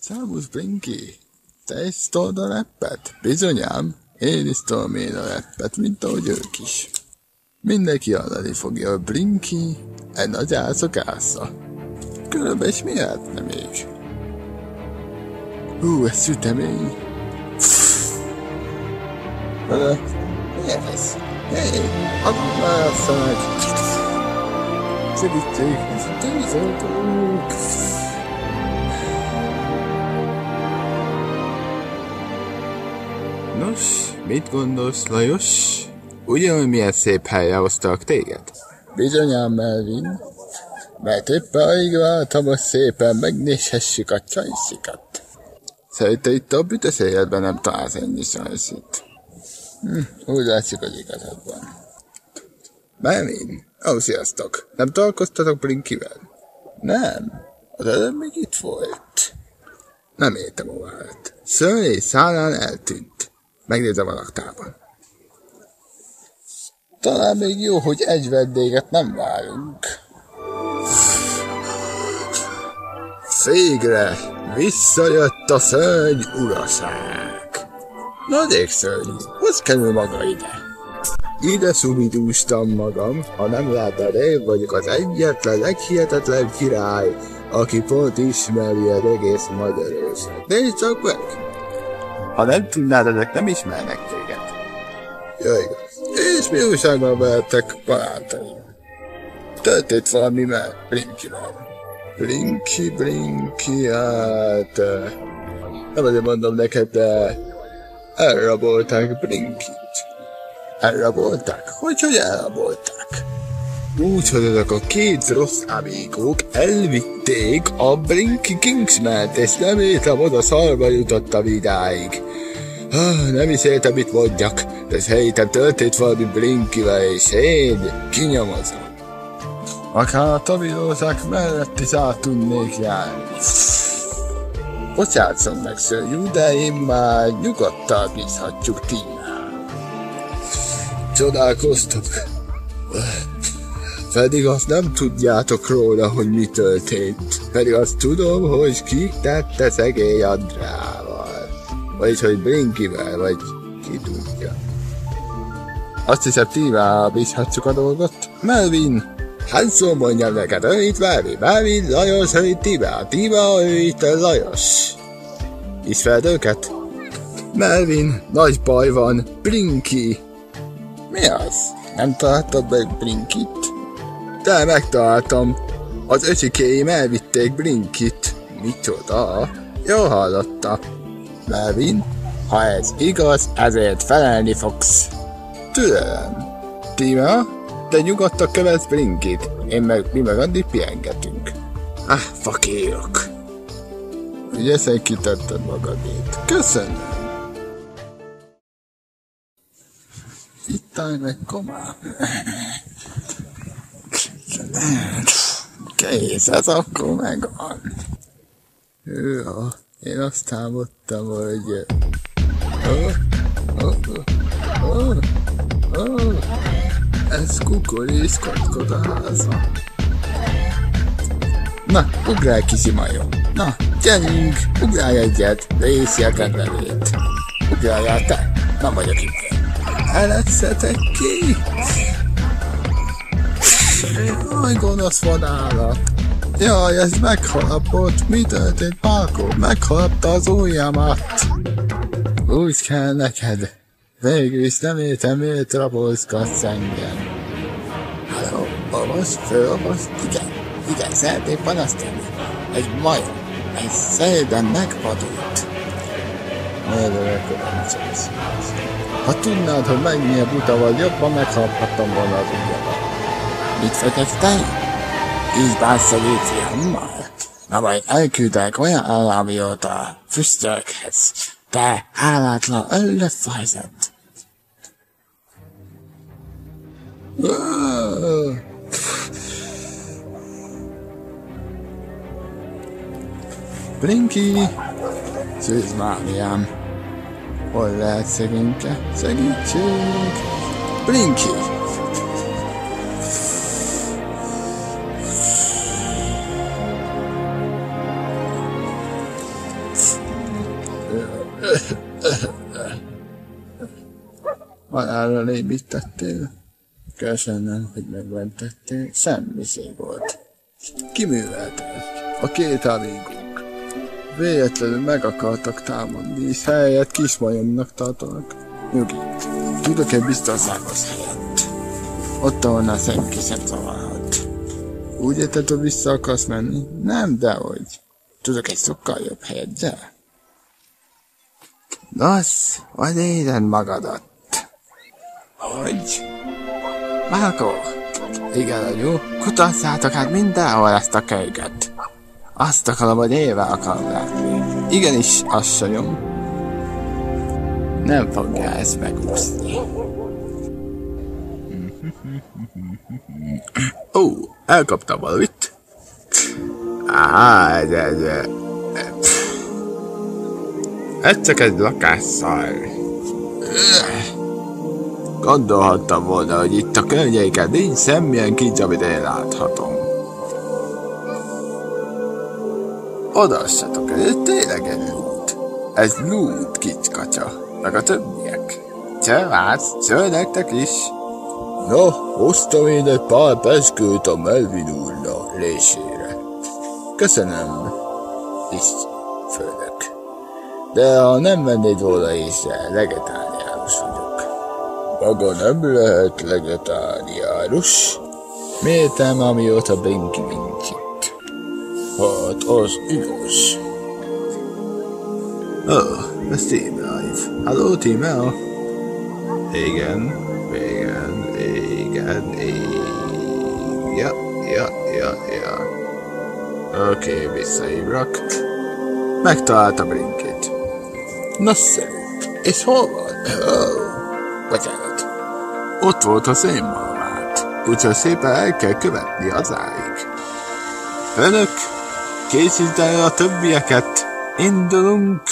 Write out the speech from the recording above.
Szervusz, Blinky! Te is tudod a reppet? Bizonyám, én is tudom én a reppet, mint ahogy ők is. Mindenki hallani fogja a Blinky, egy nagy álszokásza. Körülbelül is mi lehetne még? Hú, ez sütemény. Vele, mi ez? Hé, adom már a szag! Segítség, tűzoltók! Mit gondolsz, Lajos? Ugye, hogy milyen szép helyre hoztak téged? Bizonyám, Melvin. Mert éppen alig váltam, hogy szépen megnézhessük a csajszikat. Szerintem itt a büteszéletben nem találsz ennyi csajszit. Hm, úgy látszik, hogy igazad van. Melvin, ó, sziasztok. Nem találkoztatok Blinkivel? Nem. Az előbb még itt volt. Nem értem a vált. Szörny szálán eltűnt. Megnézem a laktában. Talán még jó, hogy egy vendéget nem várunk. Végre visszajött a szörny uraság. Na szörny, hogy kerül maga ide? Ide szumidúztam magam, ha nem látod, én vagyok az egyetlen leghihetetlen király, aki pont ismeri az egész Magyarország. Nézd csak meg! Ha nem tudnád, ezek nem ismernek téged. Jaj, és mi újságban vehettek barátaim? Történt valami már Blinkivel. Blinky, Blinky, hát... Nem azért mondom neked, de elrabolták Blinkit. Elrabolták? Hogy, hogy elrabolták? Úgy, hogy ezek a két rossz amígók elvitték a Blinky Kingsman-t, és nem értem, oda szarba jutottam idáig. Ah, nem is értem, mit mondjak, de szerintem történt valami Blinkivel, és én kinyomozom. Akár a tavilózák mellett is át tudnék járni. Bocsátszom meg, szörnyű, de én már nyugodtan bízhatjuk Tínál. Csodálkoztok. Pedig azt nem tudjátok róla, hogy mi történt. Pedig azt tudom, hogy ki tette szegély Andrával. Vagy hogy Blinkivel, vagy ki tudja. Azt hiszem, Tívával bízhatjuk a dolgot. Melvin, hányszor mondjam neked, ő itt Melvin, Melvin, Lajos, ő itt Tíva, Tíva, ő itt Lajos. Ismered őket? Melvin, nagy baj van, Blinky. Mi az? Nem találtad meg Blinkit? De megtaláltam. Az öcsikéim elvitték Blinkit. Micsoda? Jó hallotta. Melvin, ha ez igaz, ezért felelni fogsz. Türelem. Tima, te nyugodtan követsz Blinkit. Én meg, mi meg addig pihengetünk. Ah, fakírok. Ügyesen kitetted magadét. Köszönöm. Itt állj meg, komám. Kész, ez akkor megvan. Ja, én azt álmodtam, hogy... Oh, oh, oh, oh. Ez kukorész katkod a házba. Na, ugrálj kisi majom. Na, gyerünk, ugrálj egyet, részi a kedvelét. Ugráljál te, nem vagyok itt. Eletszetek ki! Jaj, gonosz vadállat! Jaj, ez megharapott! Mi történt, Márkó? Megharapta az ujjamat! Úgy kell neked. Végül is nem értem, miért rabolzgatsz engem. Halló, orvos, főorvos, igen, igen, szeretnék panaszt tenni. Egy majom, egy szélben megvadult. Ha tudnád, hogy mennyire buta vagy, jobban meghalhattam volna az ujjamat. Mit fekek te? Így bánsz a létfiammal? Na majd elküldek olyan államiót a füstölkhez. Te hálátlan öllefajzat. Blinky! Szűz Máriám! Hol lehet szegényke? Segítség! Blinky! Halálra lémítettél. Köszönöm, hogy megmentettél. Szép volt. Kiművelted. A két alégunk. Véletlenül meg akartak támadni, és helyet kismajomnak tartanak. Nyugi. Tudok egy biztonságos helyet. Ott, ahonnan senki sem zavarhat. Úgy érted, hogy vissza akarsz menni? Nem, dehogy. Tudok egy sokkal jobb helyet, de... Nos, vagy éden magadat. Hogy? Márkó? Igen, jó. Kutasszátok hát mindenhol ezt a kölyköt. Azt akarom, hogy éve akarom látni. Igenis, asszonyom. Nem fogja ezt megúszni. Ó, elkaptam valamit. Á, de, de... Ez csak egy lakásszal. Gondolhattam volna, hogy itt a környéken nincs semmilyen kincs, amit én láthatom. Odassatok, ez tényleg egy lút. Ez lút, kicskacsa. Meg a többiek. Cső, hát, cső nektek is. Na, hoztam én egy pár peskőt a Melvin úrna lésére. Köszönöm, is főnök. De ha nem vennéd volna észre, legetáriánus vagyok. Maga nem lehet legetáriánus. Miért nem, amióta Binky nincs itt? Hát, az igaz. Oh, ez T-Live. Halló, t Igen, igen, igen, igen. Ja, ja, ja, ja. Oké, okay, visszahívrak. Megtalálta Blinkit. Nagyszerű. És hol? Oh, bocsánat. Ott volt az én malmát. Úgyhogy szépen el kell követni hazáig. Önök, készítsd el a többieket. Indulunk!